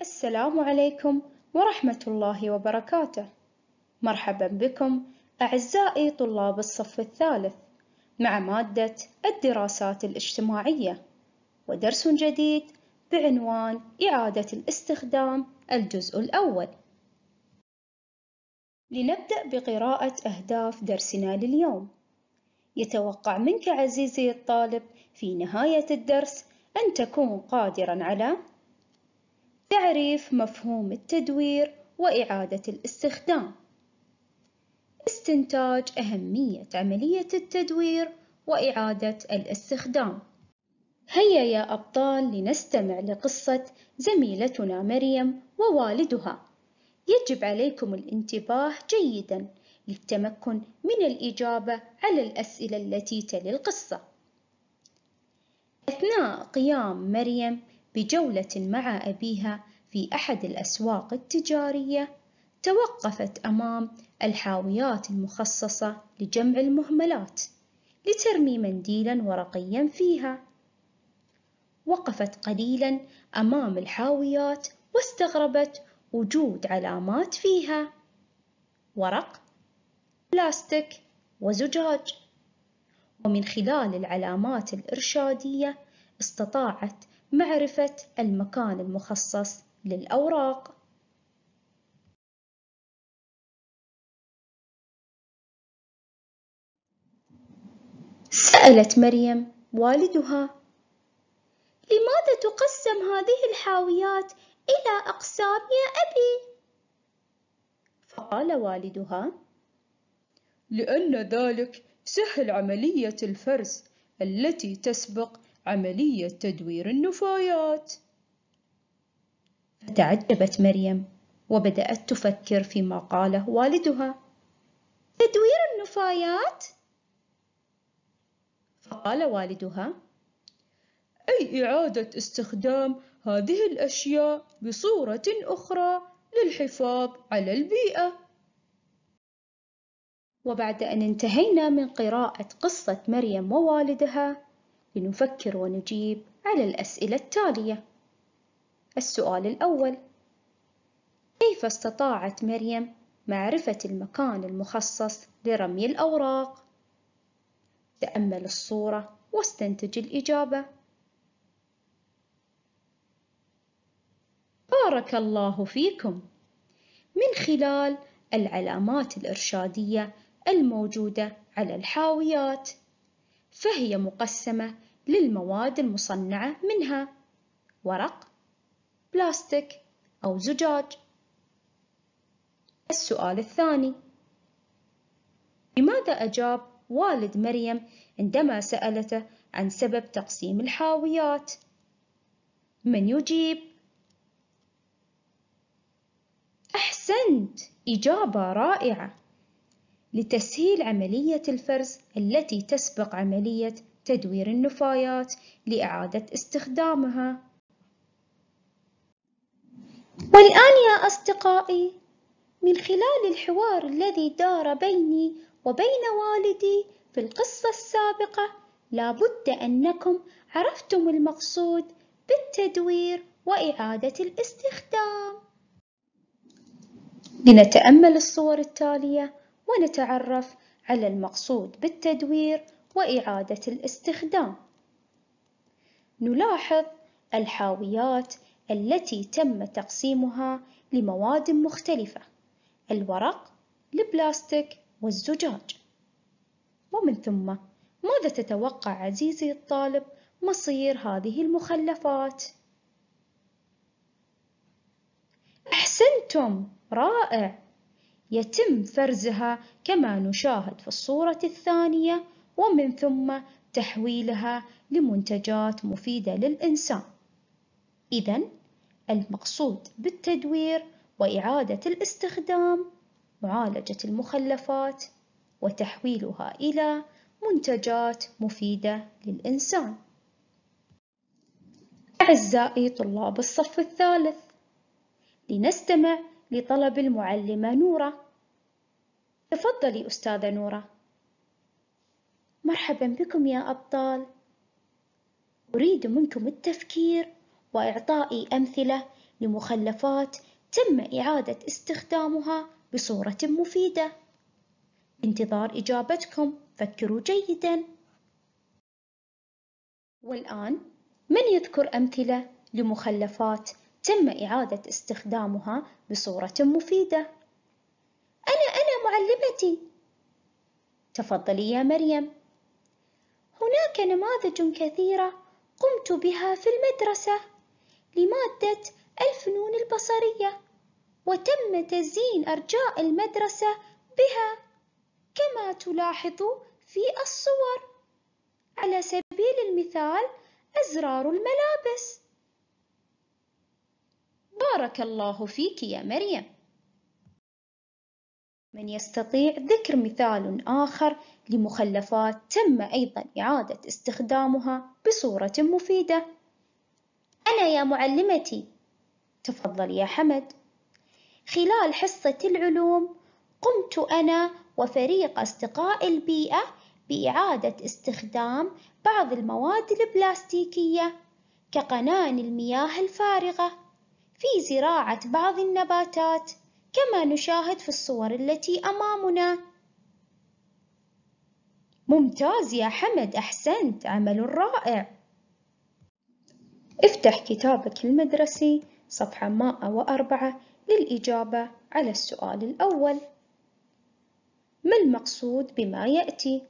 السلام عليكم ورحمة الله وبركاته. مرحبا بكم أعزائي طلاب الصف الثالث مع مادة الدراسات الاجتماعية ودرس جديد بعنوان إعادة الاستخدام الجزء الأول. لنبدأ بقراءة أهداف درسنا لليوم. يتوقع منك عزيزي الطالب في نهاية الدرس أن تكون قادرا على تعريف مفهوم التدوير وإعادة الاستخدام. استنتاج أهمية عملية التدوير وإعادة الاستخدام. هيا يا أبطال لنستمع لقصة زميلتنا مريم ووالدها. يجب عليكم الانتباه جيدا للتمكن من الإجابة على الأسئلة التي تلي القصة. أثناء قيام مريم بجولة مع أبيها في أحد الأسواق التجارية توقفت أمام الحاويات المخصصة لجمع المهملات لترمي منديلا ورقيا فيها. وقفت قليلا أمام الحاويات واستغربت وجود علامات فيها ورق بلاستيك وزجاج. ومن خلال العلامات الإرشادية استطاعت معرفة المكان المخصص للأوراق سألت مريم والدها لماذا تقسم هذه الحاويات إلى أقسام يا أبي؟ فقال والدها لأن ذلك سهل عملية الفرز التي تسبق عملية تدوير النفايات. فتعجبت مريم وبدأت تفكر فيما قاله والدها. تدوير النفايات؟ فقال والدها: أي إعادة استخدام هذه الأشياء بصورة أخرى للحفاظ على البيئة. وبعد أن انتهينا من قراءة قصة مريم ووالدها لنفكر ونجيب على الأسئلة التالية. السؤال الأول كيف استطاعت مريم معرفة المكان المخصص لرمي الأوراق؟ تأمل الصورة واستنتج الإجابة. بارك الله فيكم. من خلال العلامات الإرشادية الموجودة على الحاويات. فهي مقسمة للمواد المصنعة منها ورق بلاستيك أو زجاج السؤال الثاني لماذا أجاب والد مريم عندما سألته عن سبب تقسيم الحاويات؟ من يجيب؟ أحسنت إجابة رائعة لتسهيل عملية الفرز التي تسبق عملية تدوير النفايات لإعادة استخدامها. والآن يا أصدقائي من خلال الحوار الذي دار بيني وبين والدي في القصة السابقة لابد أنكم عرفتم المقصود بالتدوير وإعادة الاستخدام. لنتأمل الصور التالية ونتعرف على المقصود بالتدوير وإعادة الاستخدام. نلاحظ الحاويات التي تم تقسيمها لمواد مختلفة الورق، البلاستيك، والزجاج. ومن ثم ماذا تتوقع عزيزي الطالب مصير هذه المخلفات؟ أحسنتم رائع يتم فرزها كما نشاهد في الصورة الثانية ومن ثم تحويلها لمنتجات مفيدة للإنسان. إذا المقصود بالتدوير وإعادة الاستخدام معالجة المخلفات وتحويلها إلى منتجات مفيدة للإنسان. أعزائي طلاب الصف الثالث، لنستمع لطلب المعلمة نورة. تفضلي أستاذة نورة. مرحبا بكم يا أبطال. أريد منكم التفكير وإعطائي أمثلة لمخلفات تم إعادة استخدامها بصورة مفيدة بانتظار إجابتكم فكروا جيداً والآن من يذكر أمثلة لمخلفات تم إعادة استخدامها بصورة مفيدة؟ أنا أنا معلمتي. تفضلي يا مريم. هناك نماذج كثيرة قمت بها في المدرسة لمادة الفنون البصرية وتم تزيين أرجاء المدرسة بها كما تلاحظ في الصور. على سبيل المثال أزرار الملابس. بارك الله فيك يا مريم. من يستطيع ذكر مثال آخر لمخلفات تم أيضا إعادة استخدامها بصورة مفيدة. أنا يا معلمتي. تفضل يا حمد. خلال حصة العلوم قمت أنا وفريق أصدقاء البيئة بإعادة استخدام بعض المواد البلاستيكية كقنان المياه الفارغة. في زراعة بعض النباتات كما نشاهد في الصور التي أمامنا. ممتاز يا حمد أحسنت عمل رائع. افتح كتابك المدرسي صفحة 104 للإجابة على السؤال الأول. ما المقصود بما يأتي؟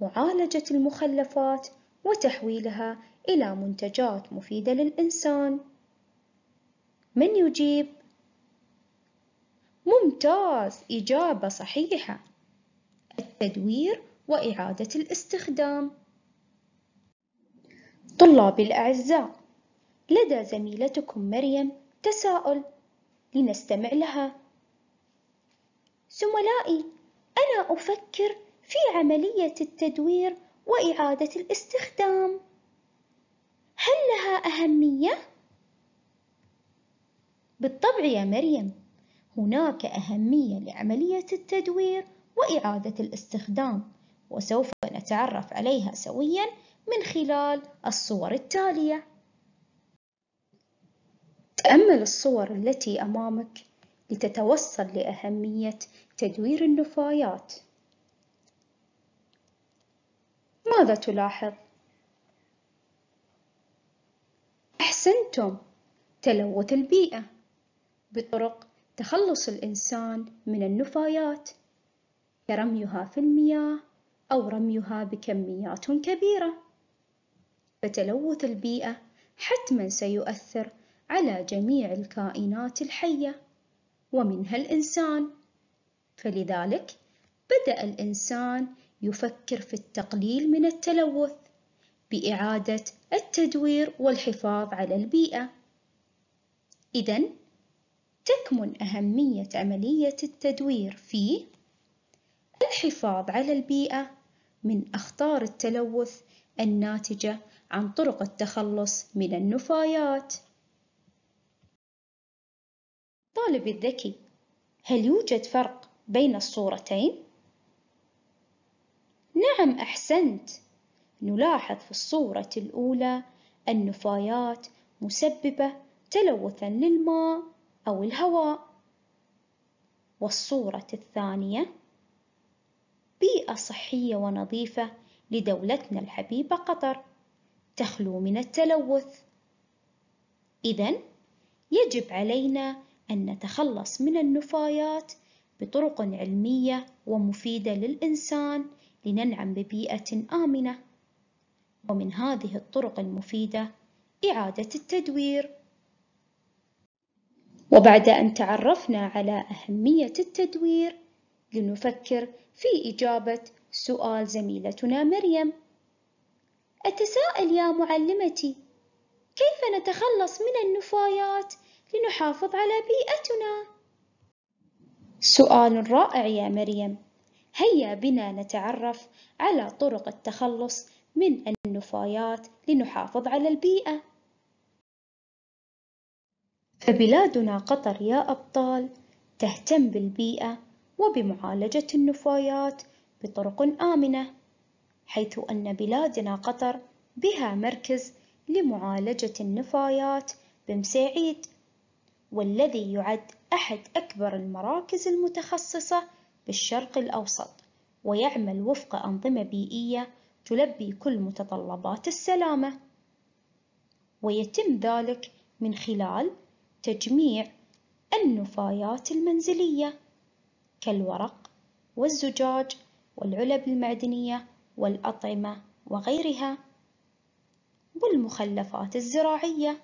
معالجة المخلفات وتحويلها إلى منتجات مفيدة للإنسان. من يجيب؟ ممتاز إجابة صحيحة التدوير وإعادة الاستخدام طلابي الأعزاء لدى زميلتكم مريم تساؤل لنستمع لها زملائي أنا أفكر في عملية التدوير وإعادة الاستخدام هل لها أهمية؟ بالطبع يا مريم هناك أهمية لعملية التدوير وإعادة الاستخدام وسوف نتعرف عليها سويا من خلال الصور التالية. تأمل الصور التي أمامك لتتوصل لأهمية تدوير النفايات. ماذا تلاحظ؟ أحسنتم تلوث البيئة. بطرق تخلص الإنسان من النفايات كرميها في المياه أو رميها بكميات كبيرة. فتلوث البيئة حتما سيؤثر على جميع الكائنات الحية ومنها الإنسان. فلذلك بدأ الإنسان يفكر في التقليل من التلوث بإعادة التدوير والحفاظ على البيئة. إذا تكمن أهمية عملية التدوير في الحفاظ على البيئة من أخطار التلوث الناتجة عن طرق التخلص من النفايات. طالب الذكي، هل يوجد فرق بين الصورتين؟ نعم أحسنت، نلاحظ في الصورة الأولى النفايات مسببة تلوثا للماء أو الهواء. والصورة الثانية بيئة صحية ونظيفة لدولتنا الحبيبة قطر. تخلو من التلوث. إذا يجب علينا أن نتخلص من النفايات بطرق علمية ومفيدة للإنسان لننعم ببيئة آمنة. ومن هذه الطرق المفيدة إعادة التدوير. وبعد أن تعرفنا على أهمية التدوير لنفكر في إجابة سؤال زميلتنا مريم. أتساءل يا معلمتي كيف نتخلص من النفايات لنحافظ على بيئتنا؟ سؤال رائع يا مريم. هيا بنا نتعرف على طرق التخلص من النفايات لنحافظ على البيئة. فبلادنا قطر يا أبطال تهتم بالبيئة وبمعالجة النفايات بطرق آمنة حيث أن بلادنا قطر بها مركز لمعالجة النفايات بن سعيد والذي يعد أحد أكبر المراكز المتخصصة بالشرق الأوسط ويعمل وفق أنظمة بيئية تلبي كل متطلبات السلامة. ويتم ذلك من خلال تجميع النفايات المنزلية كالورق والزجاج والعلب المعدنية والأطعمة وغيرها والمخلفات الزراعية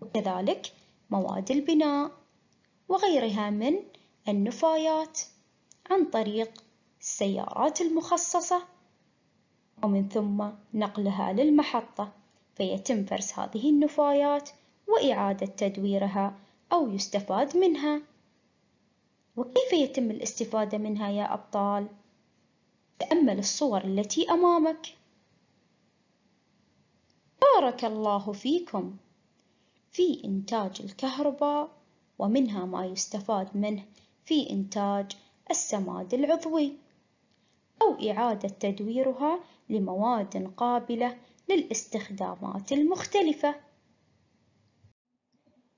وكذلك مواد البناء وغيرها من النفايات عن طريق السيارات المخصصة. ومن ثم نقلها للمحطة فيتم فرز هذه النفايات وإعادة تدويرها أو يستفاد منها وكيف يتم الاستفادة منها يا أبطال؟ تأمل الصور التي أمامك بارك الله فيكم في إنتاج الكهرباء ومنها ما يستفاد منه في إنتاج السماد العضوي أو إعادة تدويرها لمواد قابلة للاستخدامات المختلفة.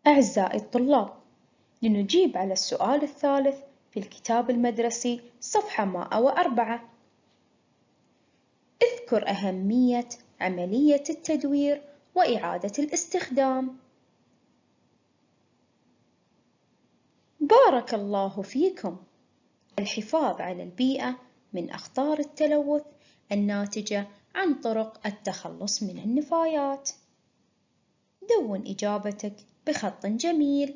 أعزائي الطلاب، لنجيب على السؤال الثالث في الكتاب المدرسي صفحة مائة وأربعة. اذكر أهمية عملية التدوير وإعادة الاستخدام. بارك الله فيكم. الحفاظ على البيئة من أخطار التلوث الناتجة عن طرق التخلص من النفايات. دون إجابتك بخط جميل.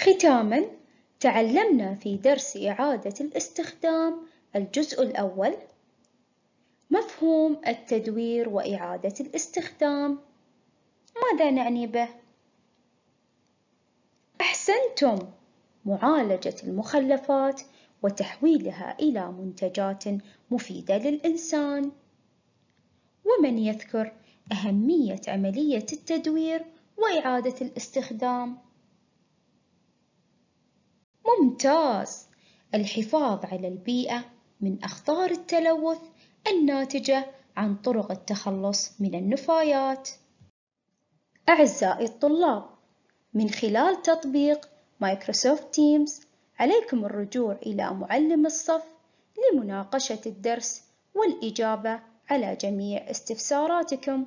ختامًا تعلمنا في درس إعادة الاستخدام الجزء الأول مفهوم التدوير وإعادة الاستخدام ماذا نعني به؟ أحسنتم معالجة المخلفات وتحويلها إلى منتجات مفيدة للإنسان ومن يذكر أهمية عملية التدوير وإعادة الاستخدام. ممتاز. الحفاظ على البيئة من أخطار التلوث الناتجة عن طرق التخلص من النفايات. أعزائي الطلاب من خلال تطبيق Microsoft Teams عليكم الرجوع إلى معلم الصف لمناقشة الدرس والإجابة على جميع استفساراتكم.